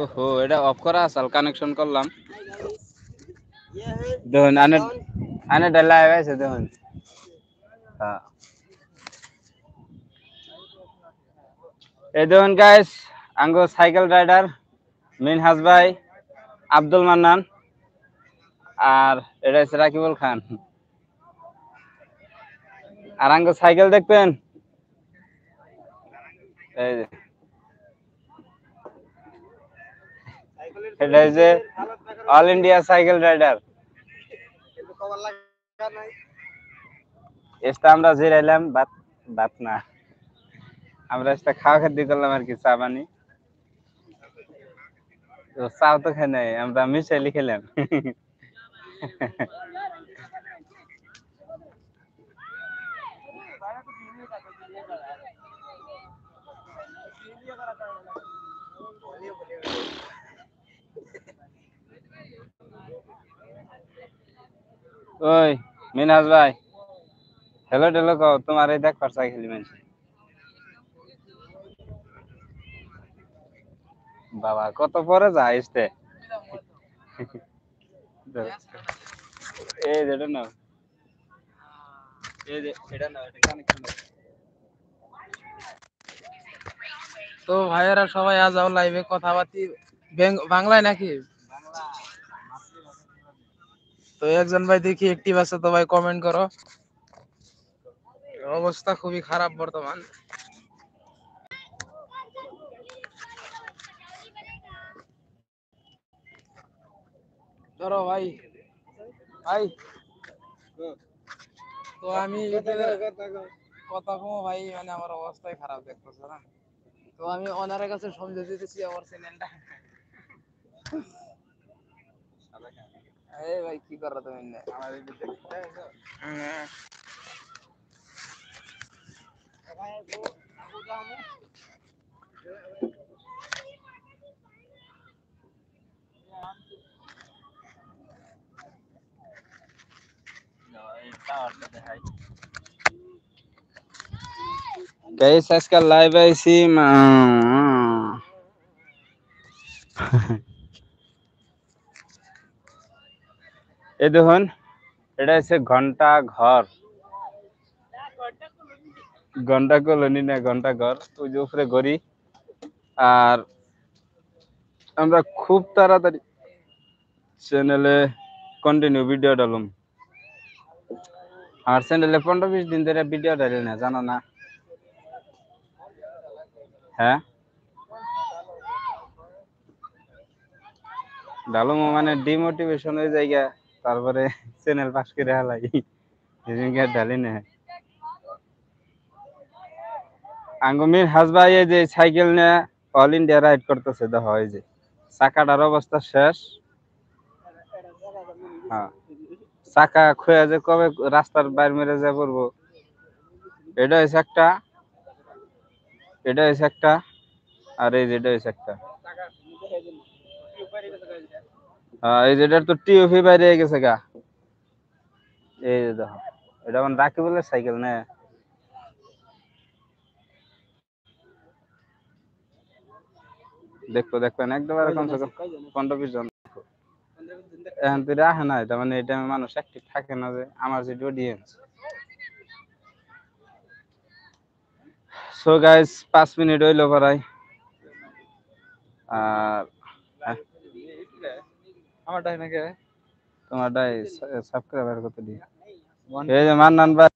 ওহো, এটা অফ করা আসাল কানেকশন করলাম। দেখুন, আনে আনে ডালা আছে দেখুন। হ্যাঁ। এই দেখুন গাইস আঙ্গো সাইকেল রাইডার মিনহাজ ভাই, আব্দুল মান্নান, আর এটা হচ্ছে রাকিবুল খান। আর আঙ্গো সাইকেল দেখবেন? এই এটা হচ্ছে অল ইন্ডিয়া সাইকেল রাইডার এটা আমরা জিরাইলাম, বাত বাত না। আমরা এটা খাওয়া খাদ্য করলাম আর কি, চা পানি। চাও তো খাই নাই, আমরা মিশাইলি খেলাম। ওই, মিনাজ ভাই। হ্যালো টেলো কও, তোমার এই দেখ খরচা খেলি মানুষ। বাবা, কত পরে যা আসতে এই যেটা নাও। এই যে, এটা নাও, এটা তো ভাইয়েরা সবাই আজ লাইভে কথাবার্তি বাংলায় নাকি? তো একজন ভাই দেখি একটিভ আছে তো ভাই কমেন্ট করো। অবস্থা খুবই খারাপ বর্তমান। ধরো ভাই ভাই। তো আমি কথা কমো ভাই মানে আমার অবস্থাই খারাপ দেখতেছো না। তো আমি ওনারের কাছে সমঝে দিতেছি, আমার চ্যানেলটা। এই ভাই কি করো তুমি নে? হ্যাঁ। গাইস আজকাল লাইভ আইছি মা এই দেখুন, এটা হচ্ছে ঘণ্টা ঘর। ঘণ্টা কলোনি না, ঘণ্টা ঘর। ওই উপরে ঘড়ি, আর আমরা খুব তাড়াতাড়ি চ্যানেলে কন্টিনিউ ভিডিও ডালুম আর চ্যানেলে পনেরো বিশ দিন ধরে ভিডিও ডালি না, জানো না? হ্যাঁ? ডালুম মানে ডিমোটিভেশন হয়ে জায়গা তারপরে চ্যানেল পাস করে হালাই। সেদিনকে আর ডালি না। আঙ্গমির হাজবাই যে সাইকেল নিয়ে অল ইন্ডিয়া রাইড করতেছে, দেখো এই যে। চাকাটার অবস্থা শেষ। হ্যাঁ। চাকা খুঁয়ে যে কবে রাস্তার বাইর মেরে যা পড়ব এটা হয়েছে একটা। এটা হয়েছে একটা। আর এই যে এটা হয়েছে একটা। এই যেটার তো টিওফি বাইরে গেছে গা। এই যে দেখো এটা মানে রাকিবুলের সাইকেল না। দেখো দেখবেন একদম কমসে কম পনেরো বিশ জন। এখন তুই রাখে না এটা মানে এটা মানুষ অ্যাক্টিভ থাকে না যে আমার যে অডিয়েন্স সো গাইস পাঁচ মিনিট হইল পড়াই আর আমারটাই নাকি তোমারটাই সাবস্ক্রাইবার কত দিয়ে এই যে মান্নান ভাই